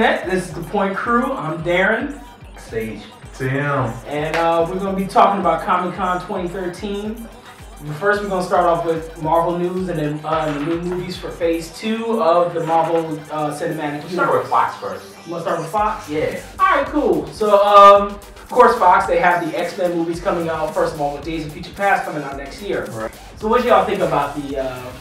internet. This is the Pointe Crew. I'm Darren, Stage. Tim. and uh, we're going to be talking about Comic Con 2013. First, we're going to start off with Marvel news and then uh, the new movies for Phase Two of the Marvel uh, Cinematic Let's start with Fox first. You want to start with Fox? Yeah. All right, cool. So, um, of course, Fox they have the X Men movies coming out. First of all, with Days of Future Past coming out next year. Right. So, what do y'all think about the uh,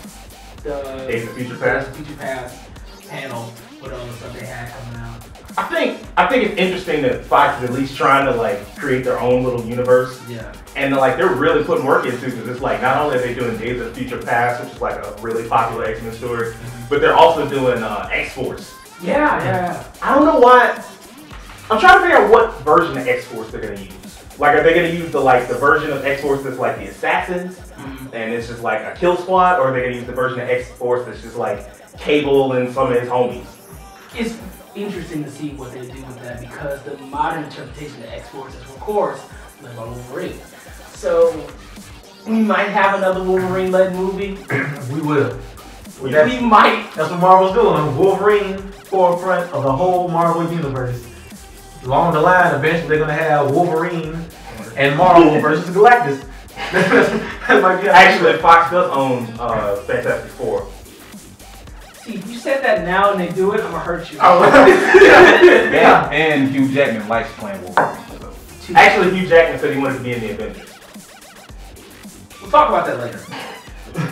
the Days of Future Past. of Future Past panel with all the stuff they had coming out? I think I think it's interesting that Fox is at least trying to like create their own little universe, Yeah. and like they're really putting work into because it's like not only are they doing Days of Future Past, which is like a really popular X Men story, but they're also doing uh, X Force. Yeah, yeah. I don't know why. I'm trying to figure out what version of X Force they're gonna use. Like, are they gonna use the like the version of X Force that's like the assassins, Mhm. and it's just like a kill squad, or are they gonna use the version of X Force that's just like Cable and some of his homies? It's interesting to see what they do with that because the modern interpretation of X Force is, of course, led by Wolverine. So we might have another Wolverine-led movie. We will. We- That's, We might. that's what Marvel's doing. Wolverine forefront of the whole Marvel universe. Along the line, eventually they're gonna have Wolverine and Marvel versus Galactus. that might be Actually, Fox does own uh, Fantastic Four. See, you said that now and they do it, I'm gonna hurt you. Oh, Yeah. And Hugh Jackman likes playing Wolverine. So. Actually, Hugh Jackman said he wanted to be in the Avengers. We'll talk about that later.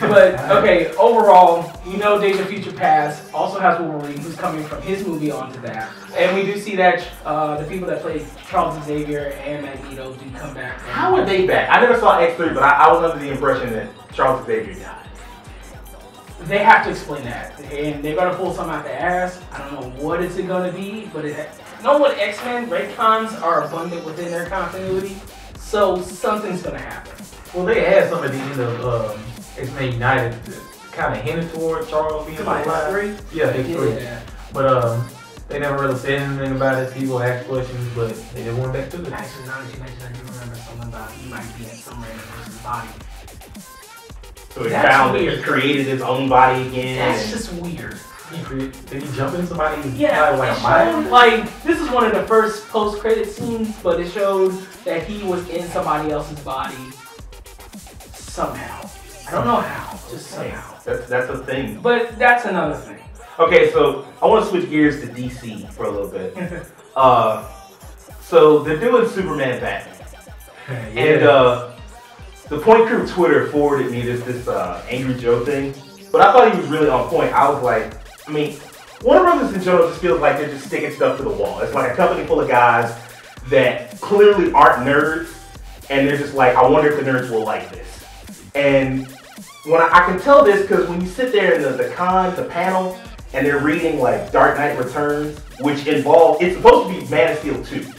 But okay, overall, you know Days of Future Past also has Wolverine, who's coming from his movie onto that, and we do see that uh, the people that play Charles Xavier and Magneto do come back. How are they back? I never saw X3, but I, I was under the impression that Charles Xavier died. They have to explain that, and they're gonna pull something out the ass. I don't know what it's gonna be, but it. You know what? X Men retcons are abundant within their continuity, so something's gonna happen. Well, they had some of the end of um, X-Men United kind of hinted toward Charles being Somebody alive. three. Yeah, X3. Yeah. But um, they never really said anything about it. People asked questions, but they never went back to it. Actually, now that you mention, I do remember something about he might be in some random person's body. So he That's found weird. he created his own body again. That's just weird. He created, did he jump in somebody's Yeah, body like it a mind? showed, like this is one of the first post-credit scenes, but it showed that he was in somebody else's body somehow. I don't know how, just somehow. That's that's a thing. But that's another thing. Okay, so I want to switch gears to DC for a little bit. Uh, so they're doing Superman Batman, yeah. and uh, the Pointe Crew Twitter forwarded me this this uh, Angry Joe thing, but I thought he was really on point. I was like, I mean, Warner Brothers in general just feels like they're just sticking stuff to the wall. It's like a company full of guys that clearly aren't nerds, and they're just like, I wonder if the nerds will like this. And when I, I can tell this because when you sit there in the, the con, the panel, and they're reading like Dark Knight Returns, which involves it's supposed to be Man of Steel 2.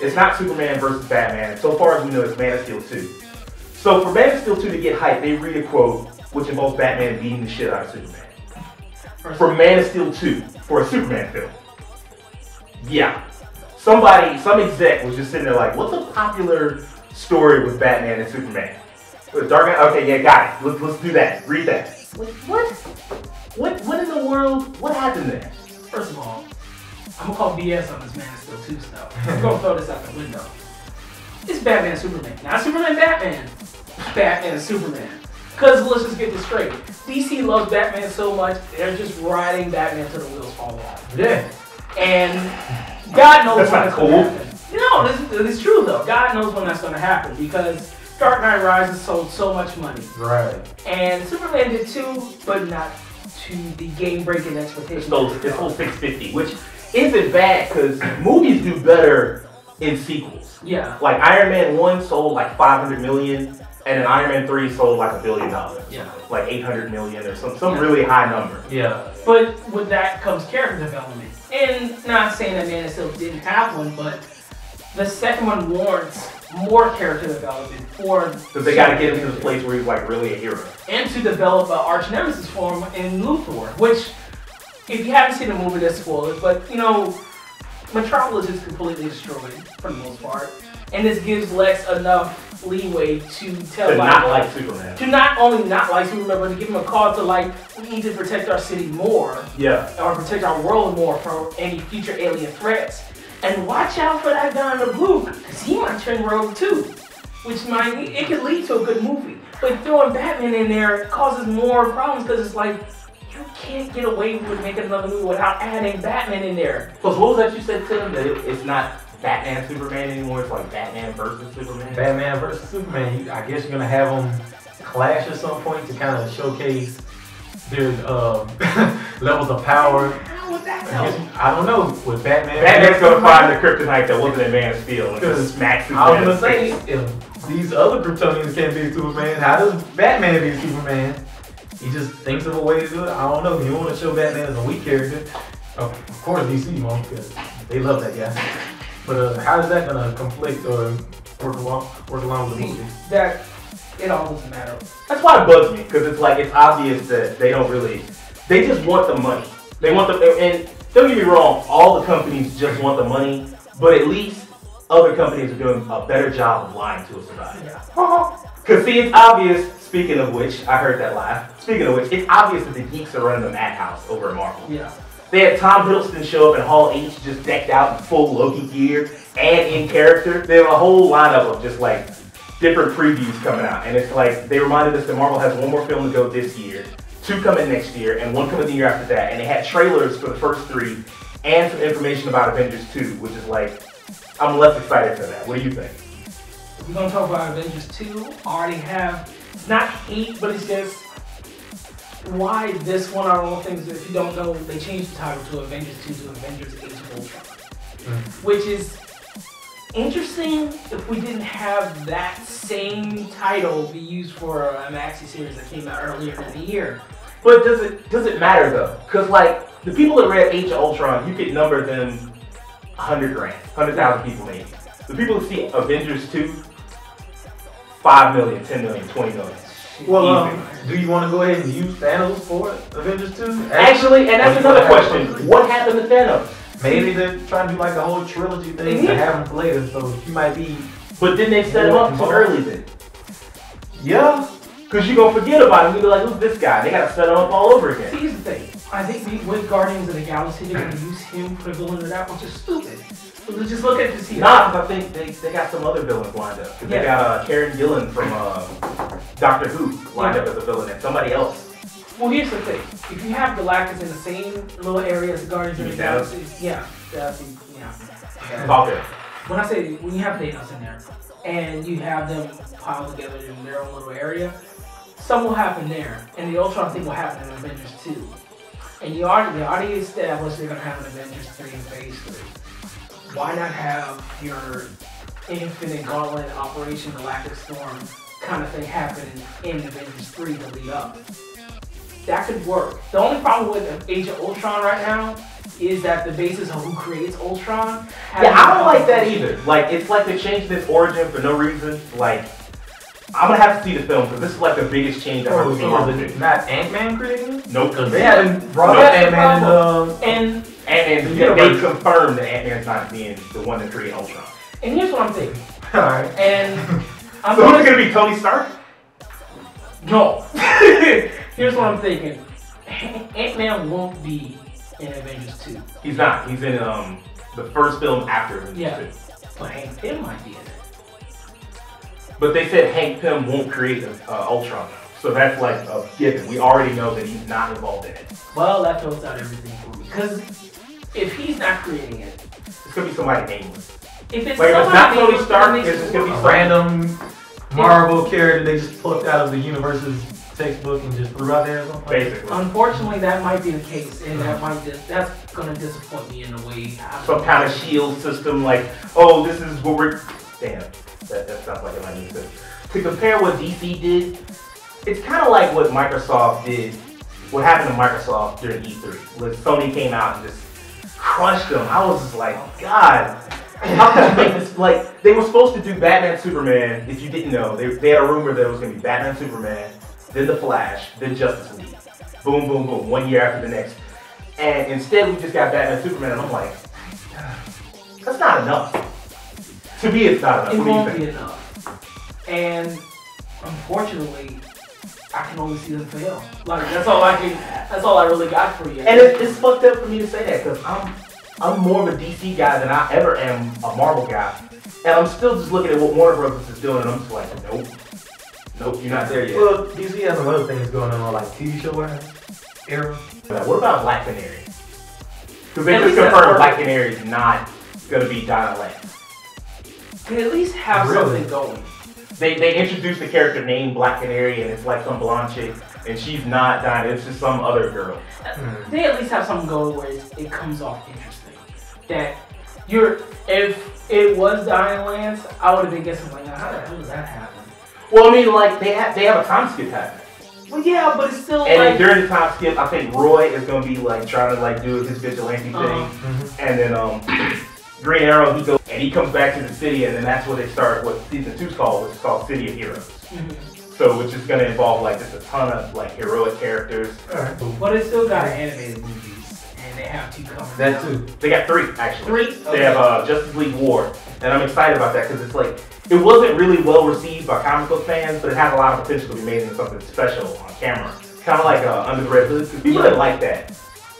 It's not Superman versus Batman. So far as we know, it's Man of Steel 2. So for Man of Steel 2 to get hyped, they read a quote which involves Batman beating the shit out of Superman. For Man of Steel 2, for a Superman film. Yeah. Somebody, some exec was just sitting there like, what's a popular story with Batman and Superman? With Dark Knight? Okay, yeah, got it. Let's, let's do that. Read that. What? What? What in the world? What happened there? First of all, I'm gonna call BS on this Man of Steel 2 stuff. I'm gonna throw this out the window. It's Batman Superman. Not Superman Batman. Batman and Superman. Cause let's just get this straight. DC loves Batman so much, they're just riding Batman till the wheels fall off. yeah. And God knows That's when that's cool. gonna happen. No, this, this is true though. God knows when that's gonna happen because Dark Knight Rises sold so much money. Right. And Superman did too, but not to the game breaking expectations. stole, it stole 650, which isn't bad because movies do better in sequels. Yeah. Like Iron Man 1 sold like 500 million, and then Iron Man 3 sold like a billion dollars. Yeah. Like 800 million or some, some Yeah. really high number. Yeah. But with that comes character development. And not saying that Man of Steel didn't have one, but the second one warrants more character development for Because they got to get him to the place where he's like really a hero. and to develop an arch nemesis for him in Luthor, which if you haven't seen the movie, that's spoilers, but you know, Metropolis is completely destroyed for the most part. And this gives Lex enough leeway to tell To not like Superman. to not only not like Superman, but to give him a call to like we need to protect our city more Yeah. or protect our world more from any future alien threats. And watch out for that guy in the blue, because he might turn rogue too. Which might it could lead to a good movie. But throwing Batman in there causes more problems because it's like you can't get away with making another movie without adding Batman in there. Plus, what was that you said to him? That it, it's not Batman Superman anymore. It's like Batman versus Superman. Batman versus Superman. You, I guess you're gonna have them clash at some point to kind of showcase their um, levels of power. How would that I, help? I don't know with Batman. Batman's gonna Superman, find the kryptonite that wasn't in Man of Steel and Because just smack I was gonna say if these other Kryptonians can't be Superman, how does Batman be Superman? He just thinks of a way to do it. I don't know. You want to show Batman as a weak character? Of of course, DC won't because they love that guy. But uh, how is that gonna conflict or work along work along with the movie? that it all doesn't matter. That's why it bugs me because it's like it's obvious that they don't really. They just want the money. They want the and don't get me wrong. All the companies just want the money, but at least other companies are doing a better job of lying to us about it. Yeah. Because see, it's obvious. Speaking of which, I heard that laugh. Speaking of which, it's obvious that the geeks are running the madhouse over at Marvel. Yeah. They had Tom Hiddleston show up in Hall H, just decked out in full Loki gear and in character. They have a whole lineup of them just like different previews coming out, and it's like they reminded us that Marvel has one more film to go this year, two coming next year, and one coming the year after that. And they had trailers for the first three and some information about Avengers 2, which is like I'm less excited for that. What do you think? We're gonna talk about Avengers 2. I already have it's not hate, but it's just why this one are all things if you don't know, they changed the title to Avengers 2 to Avengers Age of Ultron. Mm. Which is interesting if we didn't have that same title be used for a maxi series that came out earlier in the year. But does it does it matter though? Because like the people that read Age of Ultron, you could number them hundred grand, hundred thousand people maybe. The people that see Avengers 2, 5 million, 10 million, 20 million. Well, um, do you want to go ahead and use Thanos for it, Avengers 2? Actually, and that's another question. What happened to Thanos? Maybe they're trying to do like a whole trilogy thing to have him later, so he might be. But didn't they set him up too early then? Yeah. Because you're going to forget about him. You'll be like, who's this guy? They got to set him up all over See, again. here's the thing. I think the- with Guardians of the Galaxy, they're gonna use him for the villain of that, which is stupid. But let's just look at it to see. Nah, 'cause I think they, they got some other villains lined up. 'Cause They got uh, Karen Gillan from uh, Doctor Who lined up as a villain and somebody else. Well, here's the thing. If you have Galactus in the same little area as the Guardians of the Galaxy, yeah, that's yeah. There. When I say when you have Thanos in there and you have them piled together in their own little area, some will happen there, and the Ultron thing will happen in Avengers 2. And you already, they already established they're gonna have an Avengers 3 and Phase 3. Why not have your Infinite Gauntlet Operation Galactic Storm kind of thing happen in Avengers 3 to lead up? That could work. The only problem with Age of Ultron right now is that the basis of who creates Ultron. Yeah, I don't like that either. Like, it's like they changed this origin for no reason. Like, I'm gonna have to see the film because this is like the biggest change I've Oh, ever seen. so Marvel is do. it not Ant Man creating it? Nope. Because they hadn't brought No. up Ant Man in um, And And, and The they confirmed that Ant Man's not being the one to create Ultron. and here's what I'm thinking. Alright. And I'm So who's gonna, be Tony Stark? no. here's what I'm thinking. Ant Man won't be in Avengers 2, He's not. He's in um the first film after Avengers Yeah. 2. but Hank Pym might be in it. But they said Hank Pym won't create uh, Ultron. So that's like a given. We already know that he's not involved in it. Well, that fills out everything for me. Because if he's not creating it, It's gonna be somebody nameless. If it's Like, if it's not Tony Stark, it's just gonna be work. a random Marvel character they just plucked out of the universe's textbook and just threw out there or something. Basically. Unfortunately, that might be the case, and that might just that's gonna disappoint me in a way. I Some kind of shield system like, oh, this is what we're. Damn, that, that sounds like it might need to. To compare what DC did, it's kind of like what Microsoft did. What happened to Microsoft during E3? When Sony came out and just crushed them. I was just like, God, how could you make this? Like, they were supposed to do Batman Superman. If you didn't know, they, they had a rumor that it was going to be Batman Superman, then The Flash, then Justice League. Boom, boom, boom. One year after the next. And instead, we just got Batman Superman, and I'm like, that's not enough. To me, it's not enough. It What do you won't be enough. and unfortunately, I can only see them fail. Like that's all I can. That's all I really got for you. And it's, it's fucked up for me to say that because I'm I'm more of a DC guy than I ever am a Marvel guy, and I'm still just looking at what Warner Brothers is doing, and I'm just like, nope, nope, you're not there yet. Well, DC has some other things going on, like TV show wise era. Now, what about Black Canary? Because they just confirmed perfect. Black Canary is not gonna be Dinah Lance. Can at least have Really? something going. They they introduced the character named Black Canary, and it's like some blonde chick, and she's not Dinah. It's just some other girl. Hmm. They at least have something going where it comes off interesting. That you're if it was Diane Lance, I would have been guessing like, how the hell does that happen? Well, I mean, like they have they have a time skip happening. Well, yeah, but it's still And like during the time skip, I think Roy is gonna be like trying to like do his vigilante thing, Uh-huh. Mhm. and then um, Green Arrow he goes and he comes back to the city, and then that's where they start what season two's called, which is called City of Heroes. Mhm. So which is gonna involve like just a ton of like heroic characters. All right, cool. But it's still got animated movies, and they have two coming. That out. too. They got three actually. Three? They have uh, Justice League War, and I'm excited about that because it's like it wasn't really well received by comic book fans, but it has a lot of potential to be made into something special on camera. Kind of like uh, Under the Red Hood, because people didn't like that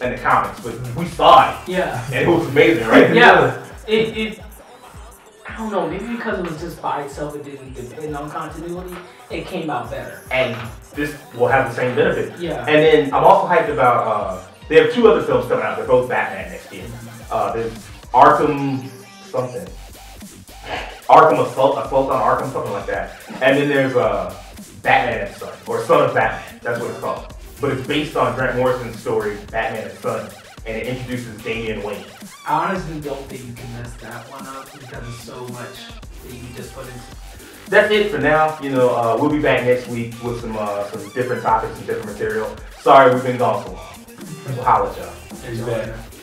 in the comics, but we saw it, Yeah. and it was amazing, right? Yeah. It, it I don't know, maybe because it was just by itself, it didn't depend on continuity. It came out better. And this will have the same benefit. Yeah. And then I'm also hyped about. Uh, they have two other films coming out. They're both Batman next year. Uh, there's Arkham something. Arkham Assault, Assault on Arkham, something like that. And then there's uh, Batman and Son, or Son of Batman. That's what it's called. But it's based on Grant Morrison's story, Batman and Son, and it introduces Damian Wayne. I honestly don't think you can mess that one up because it's so much that you just put into That's it for now. You know, uh, we'll be back next week with some uh, some different topics and different material. Sorry we've been gone so long. We'll holla at y'all. enjoy it.